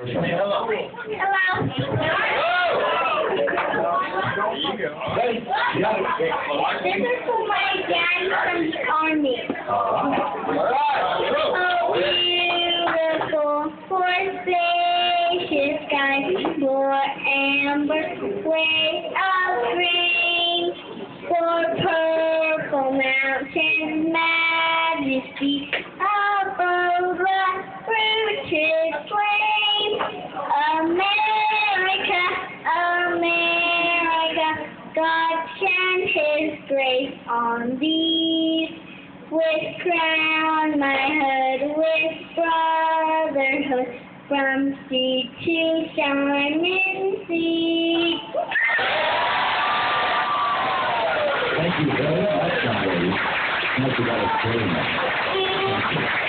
Hello. Hello. This is for my dad from the army. Oh, beautiful, for spacious skies, for amber waves of green, for purple mountains, majesty above God sent His grace on thee. With crown my hood, with brotherhood, from sea to shining sea. Thank you very much. Thank you, great. All right.